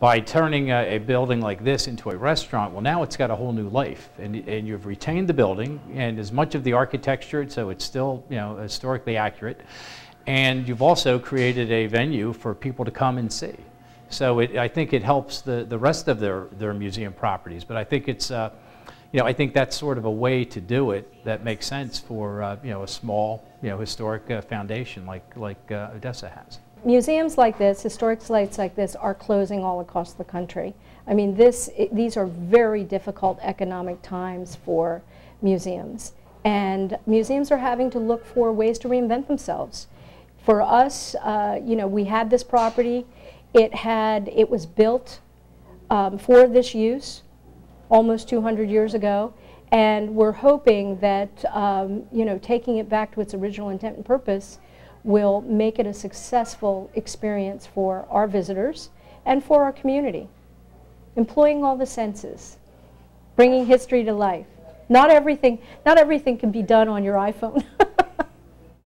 by turning a, a, building like this into a restaurant, well, now it's got a whole new life, and, and you've retained the building and as much of the architecture, so it's still you know historically accurate, and you've also created a venue for people to come and see. So it, I think it helps the, the rest of their, their museum properties, but I think it's uh, you know, I think that's sort of a way to do it that makes sense for, uh, you know, a small, you know, historic uh, foundation like, like uh, Odessa has. Museums like this, historic sites like this, are closing all across the country. I mean, this, it, these are very difficult economic times for museums. And museums are having to look for ways to reinvent themselves. For us, uh, you know, we had this property. It had, it was built um, for this use almost 200 years ago. And we're hoping that, um, you know, taking it back to its original intent and purpose will make it a successful experience for our visitors and for our community. Employing all the senses, bringing history to life. Not everything, not everything can be done on your iPhone.